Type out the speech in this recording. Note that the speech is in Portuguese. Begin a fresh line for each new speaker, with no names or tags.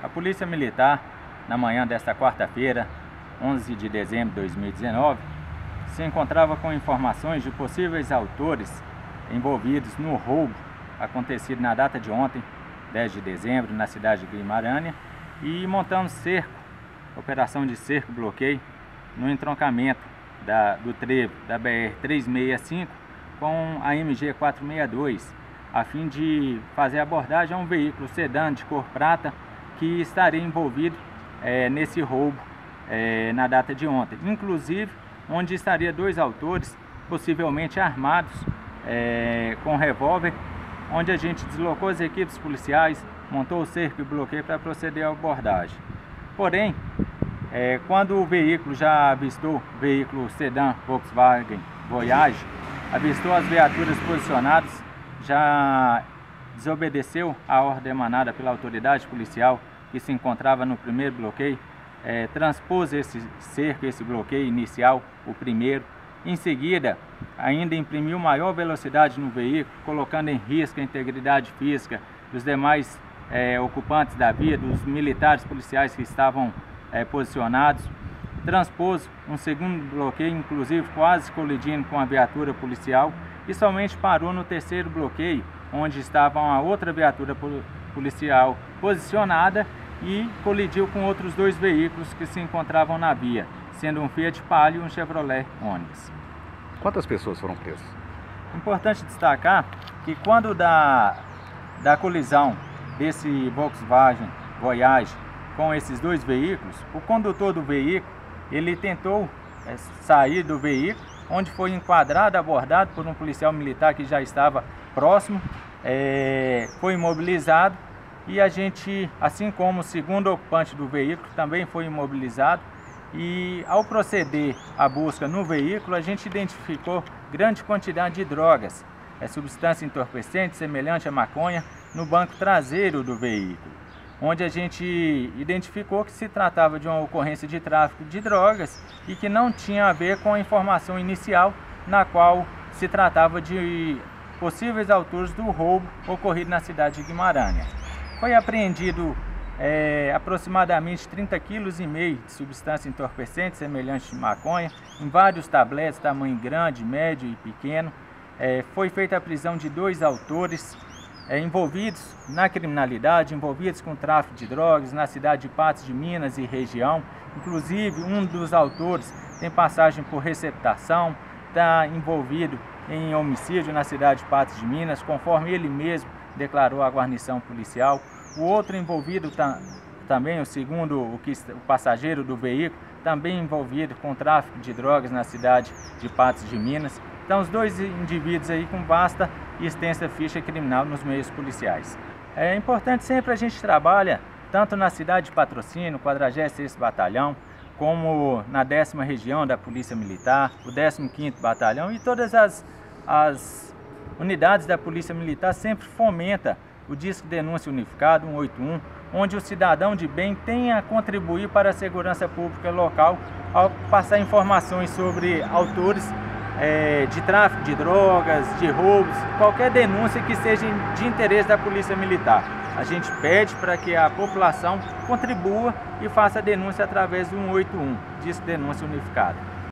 A Polícia Militar, na manhã desta quarta-feira, 11 de dezembro de 2019, se encontrava com informações de possíveis autores envolvidos no roubo acontecido na data de ontem, 10 de dezembro, na cidade de Guimarães, e montamos cerco, operação de cerco-bloqueio, no entroncamento da, do trevo da BR-365 com a MG-462, a fim de fazer abordagem a um veículo sedã de cor prata que estaria envolvido é, nesse roubo é, na data de ontem. Inclusive, onde estaria dois autores, possivelmente armados, é, com revólver, onde a gente deslocou as equipes policiais, montou o cerco e bloqueio para proceder à abordagem. Porém, é, quando o veículo já avistou, veículo sedã Volkswagen Voyage, avistou as viaturas posicionadas, já desobedeceu a ordem emanada pela autoridade policial que se encontrava no primeiro bloqueio, é, transpôs esse cerco, esse bloqueio inicial, o primeiro. Em seguida, ainda imprimiu maior velocidade no veículo, colocando em risco a integridade física dos demais é, ocupantes da via, dos militares policiais que estavam é, posicionados. Transpôs um segundo bloqueio, inclusive quase colidindo com a viatura policial, e somente parou no terceiro bloqueio, onde estava uma outra viatura policial posicionada e colidiu com outros dois veículos que se encontravam na via, sendo um Fiat Palio e um Chevrolet Onix.
Quantas pessoas foram presas?
Importante destacar que quando da, da colisão desse Volkswagen Voyage com esses dois veículos, o condutor do veículo ele tentou é, sair do veículo, onde foi enquadrado, abordado por um policial militar que já estava próximo, é, foi imobilizado e a gente, assim como o segundo ocupante do veículo, também foi imobilizado. E ao proceder à busca no veículo, a gente identificou grande quantidade de drogas, é substância entorpecente semelhante à maconha, no banco traseiro do veículo, onde a gente identificou que se tratava de uma ocorrência de tráfico de drogas e que não tinha a ver com a informação inicial na qual se tratava de possíveis autores do roubo ocorrido na cidade de Guimarães. Foi apreendido é, aproximadamente 30 kg e meio de substância entorpecente semelhante de maconha, em vários tabletes, tamanho grande, médio e pequeno. É, foi feita a prisão de dois autores é, envolvidos na criminalidade, envolvidos com tráfico de drogas na cidade de Patos de Minas e região. Inclusive, um dos autores tem passagem por receptação, está envolvido em homicídio na cidade de Patos de Minas, conforme ele mesmo declarou a guarnição policial. O outro envolvido também, o segundo, o, que, o passageiro do veículo, também envolvido com tráfico de drogas na cidade de Patos de Minas. Então, os dois indivíduos aí com vasta e extensa ficha criminal nos meios policiais. É importante sempre a gente trabalha tanto na cidade de Patrocínio, 46 Batalhão, como na décima região da Polícia Militar, o 15º Batalhão e todas as, as unidades da Polícia Militar sempre fomenta o Disque Denúncia Unificado 181, onde o cidadão de bem tem a contribuir para a segurança pública local ao passar informações sobre autores é, de tráfico de drogas, de roubos, qualquer denúncia que seja de interesse da Polícia Militar. A gente pede para que a população contribua e faça a denúncia através do 181, Disque Denúncia Unificado.